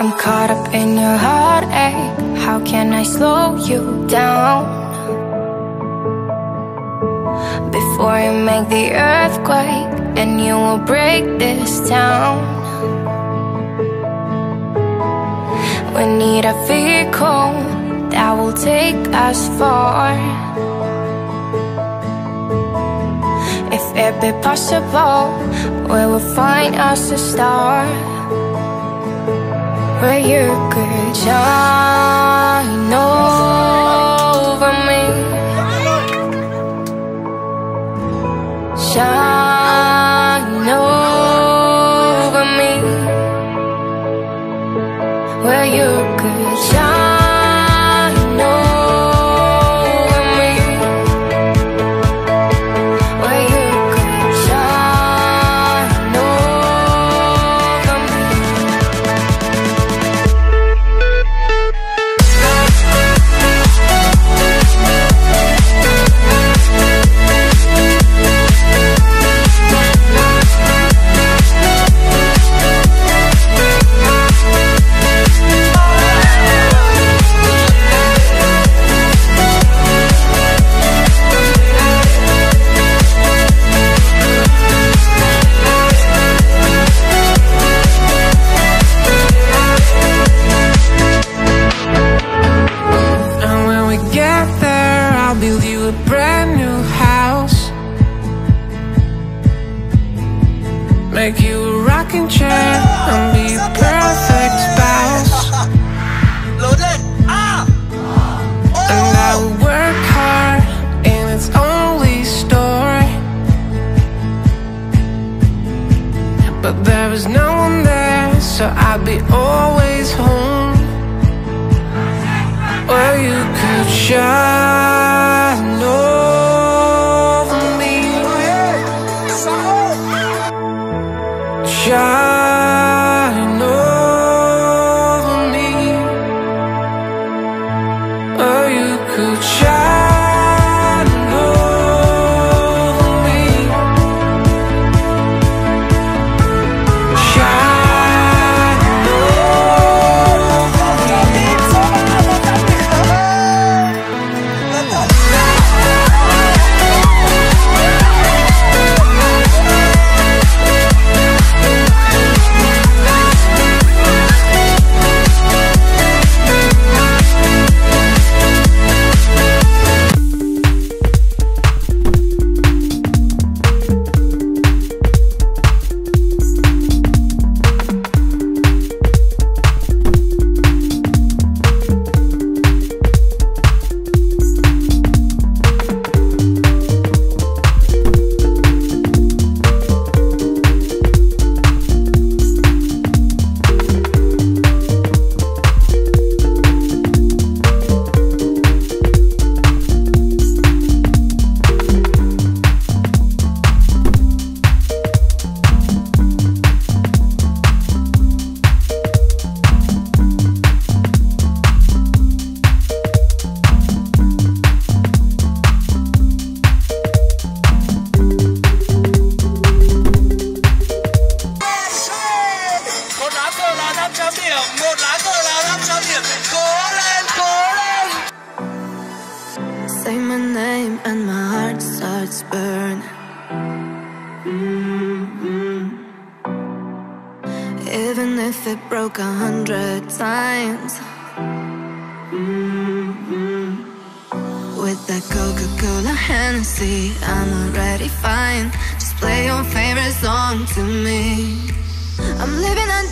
I'm caught up in your heartache. Eh? How can I slow you down? Before you make the earthquake, and you will break this town. We need a vehicle that will take us far. If it be possible, we will find us a star where you could shine over me. Shine Make you a rocking chair. And be perfect Or you could shine and my heart starts burning. Mm-hmm. Even if it broke a hundred times. Mm-hmm. With that Coca-Cola Hennessy, I'm already fine. Just play your favorite song to me. I'm living a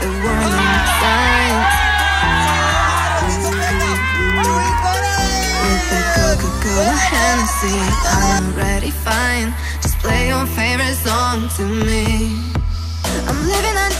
the warning signs. With the Coca-Cola Hennessy, I'm already fine. Just play your favorite song to me. I'm living on